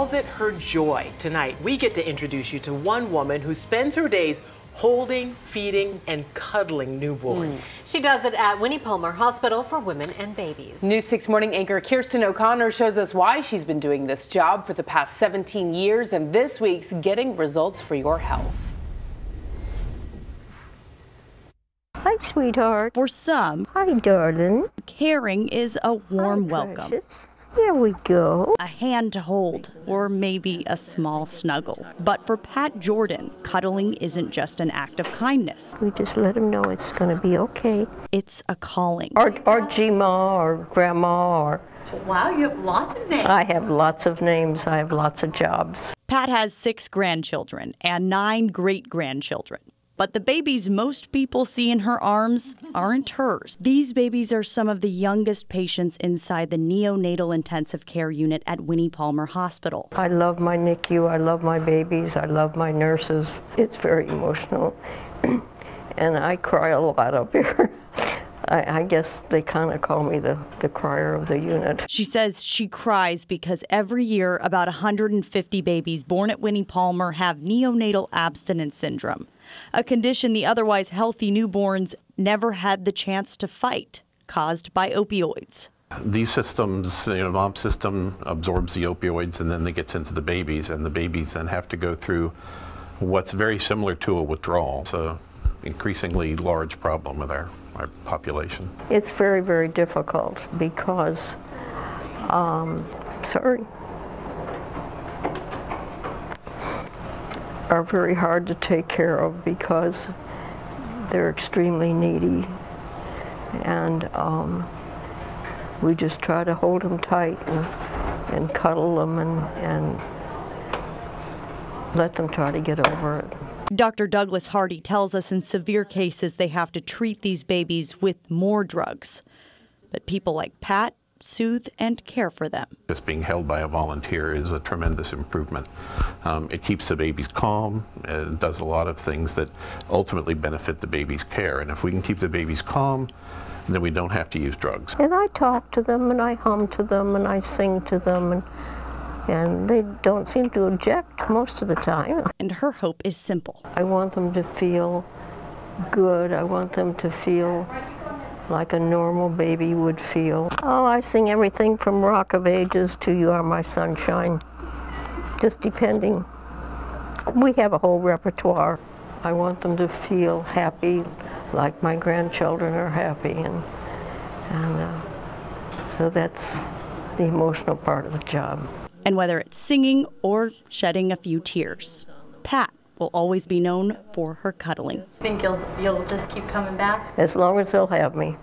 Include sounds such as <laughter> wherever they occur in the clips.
calls it her joy. Tonight, we get to introduce you to one woman who spends her days holding, feeding, and cuddling newborns. Mm. She does it at Winnie Palmer Hospital for Women and Babies. News 6 Morning anchor Kirsten O'Connor shows us why she's been doing this job for the past 17 years and this week's Getting Results for Your Health. Hi, sweetheart. For some, Hi, darling. caring is a warm Hi, welcome, precious. There we go. a hand to hold, or maybe a small snuggle. But for Pat Jordan, cuddling isn't just an act of kindness, We just let him know it's going to be okay. it's a calling. Or, or Gma or Grandma or. Wow, you have lots of names. I have lots of names. I have lots of jobs. Pat has six grandchildren and nine great grandchildren. But the babies most people see in her arms aren't hers. These babies are some of the youngest patients inside the neonatal intensive care unit at Winnie Palmer Hospital. I love my NICU. I love my babies. I love my nurses. It's very emotional. <clears throat> and I cry a lot up here. <laughs> I, I guess they kind of call me the, the crier of the unit. She says she cries because every year about 150 babies born at Winnie Palmer have neonatal abstinence syndrome, a condition the otherwise healthy newborns never had the chance to fight, caused by opioids. These systems, you know, mom system absorbs the opioids and then it gets into the babies, and the babies then have to go through what's very similar to a withdrawal. It's a increasingly large problem with our, our population. It's very, very difficult because, um, sorry, are very hard to take care of because they're extremely needy. And um, we just try to hold them tight and, and cuddle them and, and let them try to get over it. Dr. Douglas Hardy tells us in severe cases they have to treat these babies with more drugs. But people like Pat soothe and care for them. Just being held by a volunteer is a tremendous improvement. Um, it keeps the babies calm, and it does a lot of things that ultimately benefit the baby's care. And if we can keep the babies calm, then we don't have to use drugs. And I talk to them and I hum to them and I sing to them and and they don't seem to object most of the time. And her hope is simple. I want them to feel good. I want them to feel like a normal baby would feel. Oh, I sing everything from Rock of Ages to You Are My Sunshine, just depending. We have a whole repertoire. I want them to feel happy like my grandchildren are happy and, and uh, so that's the emotional part of the job. And whether it's singing or shedding a few tears, Pat will always be known for her cuddling. Think you'll you'll just keep coming back? As long as they'll have me.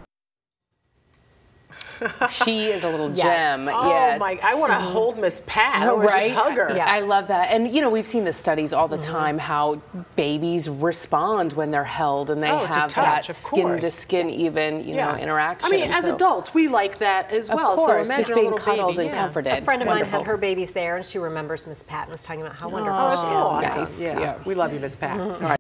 She is a little <laughs> Yes. gem. Oh yes. my, I want to mm-hmm. hold Miss Pat. I right? just hug her. Yeah, I love that. And you know, we've seen the studies all the mm-hmm. time how babies respond when they're held and they Oh, to have touch, that skin to skin even, you know, interaction. I mean, as So- adults, we like that as well. Of well. course, so imagine just a being little cuddled baby. and yeah. comforted. A friend of mine Wonderful. had her babies there, and she remembers Miss Pat and was talking about how wonderful Oh, that's so awesome. Nice, Yeah. yeah. we love you, Miss Pat. Mm-hmm. All right.